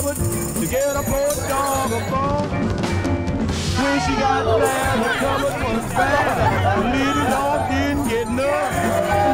forward to get a poor dog a phone. When she got mad, her cover was bad. The little dog didn't get none.